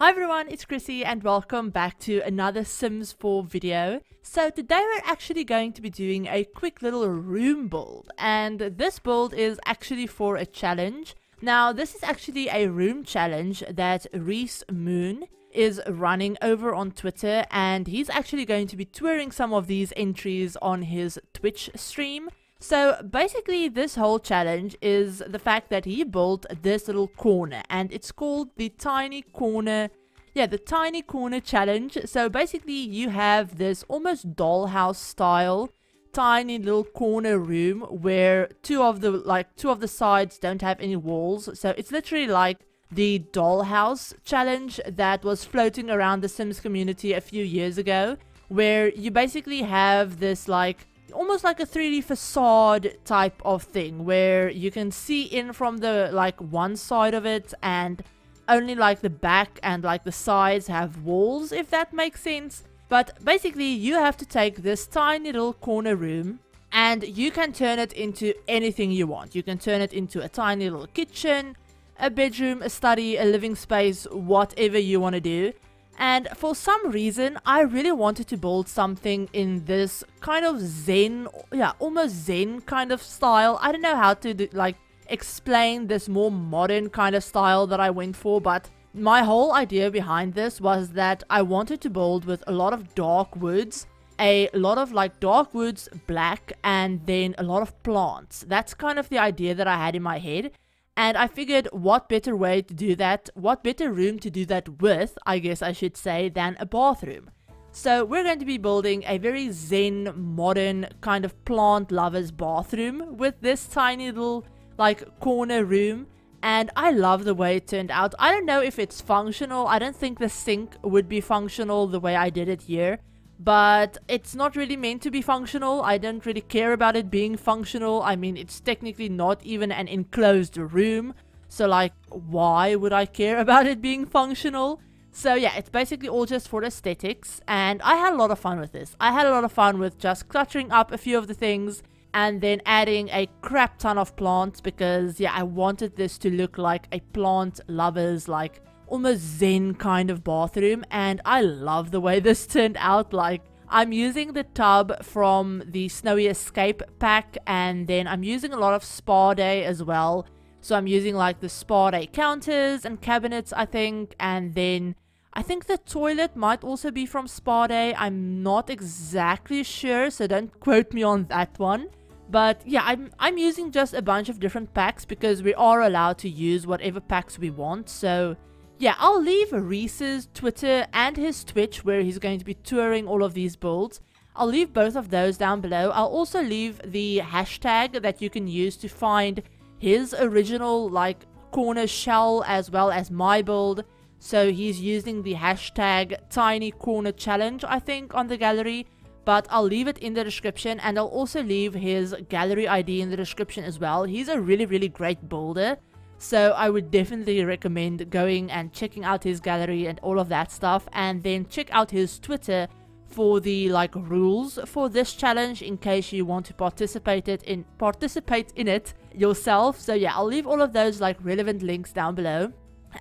Hi everyone, it's Chrissie and welcome back to another Sims 4 video. So today we're actually going to be doing a quick little room build and this build is actually for a challenge. Now this is actually a room challenge that Rhys Moon is running over on Twitter and he's actually going to be touring some of these entries on his Twitch stream. So basically this whole challenge is the fact that he built this little corner and it's called the tiny corner yeah the tiny corner challenge. So basically you have this almost dollhouse style tiny little corner room where two of the like two of the sides don't have any walls. So it's literally like the dollhouse challenge that was floating around the sims community a few years ago where you basically have this like almost like a 3D facade type of thing where you can see in from the like one side of it and only like the back and like the sides have walls if that makes sense. But basically you have to take this tiny little corner room and you can turn it into anything you want. You can turn it into a tiny little kitchen, a bedroom, a study, a living space, whatever you want to do. And for some reason, I really wanted to build something in this kind of zen, yeah, almost zen kind of style. I don't know how to do, like explain this more modern kind of style that I went for, but my whole idea behind this was that I wanted to build with a lot of dark woods, a lot of like dark woods, black, and then a lot of plants. That's kind of the idea that I had in my head. And I figured what better way to do that, what better room to do that with, I guess I should say, than a bathroom. So we're going to be building a very zen, modern kind of plant lover's bathroom with this tiny little like corner room. And I love the way it turned out. I don't know if it's functional. I don't think the sink would be functional the way I did it here but it's not really meant to be functional. I don't really care about it being functional. I mean, it's technically not even an enclosed room. So, like, why would I care about it being functional? So, yeah, it's basically all just for aesthetics. And I had a lot of fun with this. I had a lot of fun with just cluttering up a few of the things and then adding a crap ton of plants because, yeah, I wanted this to look like a plant lover's, like, almost zen kind of bathroom and I love the way this turned out like I'm using the tub from the Snowy Escape pack and then I'm using a lot of Spa Day as well. So I'm using like the Spa Day counters and cabinets I think and then I think the toilet might also be from Spa Day. I'm not exactly sure so don't quote me on that one. But yeah, I'm, I'm using just a bunch of different packs because we are allowed to use whatever packs we want. So yeah, I'll leave Rhys's Twitter and his Twitch where he's going to be touring all of these builds. I'll leave both of those down below. I'll also leave the hashtag that you can use to find his original like corner shell as well as my build. So he's using the hashtag tiny corner challenge I think on the gallery. But I'll leave it in the description and I'll also leave his gallery ID in the description as well. He's a really really great builder. So I would definitely recommend going and checking out his gallery and all of that stuff and then check out his Twitter for the like rules for this challenge in case you want to participate it in participate in it yourself. So yeah, I'll leave all of those like relevant links down below.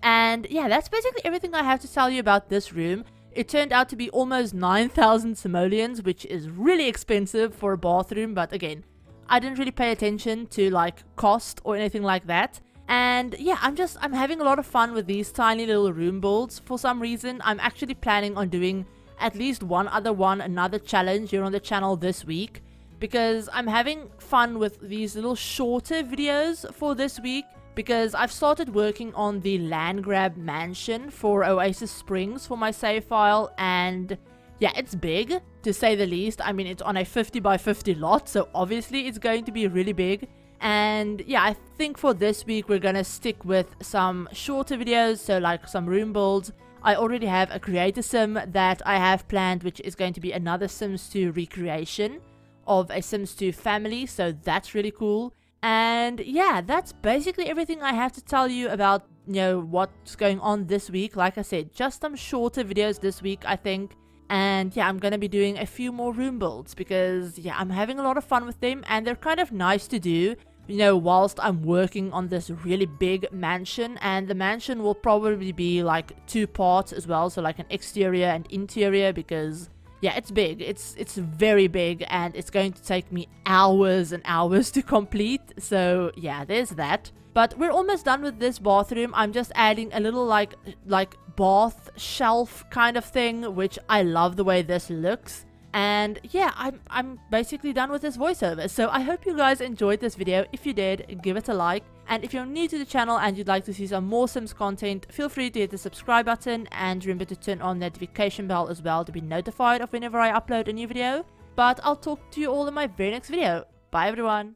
And yeah, that's basically everything I have to tell you about this room. It turned out to be almost 9,000 simoleons, which is really expensive for a bathroom, but again, I didn't really pay attention to like cost or anything like that. And yeah, I'm just, I'm having a lot of fun with these tiny little room builds. For some reason, I'm actually planning on doing at least one other one, another challenge here on the channel this week. Because I'm having fun with these little shorter videos for this week. Because I've started working on the land grab mansion for Oasis Springs for my save file. And yeah, it's big to say the least. I mean, it's on a 50 by 50 lot. So obviously it's going to be really big. And yeah, I think for this week we're gonna stick with some shorter videos, so like some room builds. I already have a creator sim that I have planned, which is going to be another Sims 2 recreation of a Sims 2 family, so that's really cool. And yeah, that's basically everything I have to tell you about, you know, what's going on this week. Like I said, just some shorter videos this week, I think. And yeah, I'm gonna be doing a few more room builds because yeah, I'm having a lot of fun with them and they're kind of nice to do you know, whilst I'm working on this really big mansion. And the mansion will probably be like two parts as well. So like an exterior and interior because yeah, it's big. It's it's very big and it's going to take me hours and hours to complete. So yeah, there's that. But we're almost done with this bathroom. I'm just adding a little like like bath shelf kind of thing, which I love the way this looks. And yeah, I'm, I'm basically done with this voiceover. So I hope you guys enjoyed this video. If you did, give it a like. And if you're new to the channel and you'd like to see some more Sims content, feel free to hit the subscribe button and remember to turn on notification bell as well to be notified of whenever I upload a new video. But I'll talk to you all in my very next video. Bye everyone!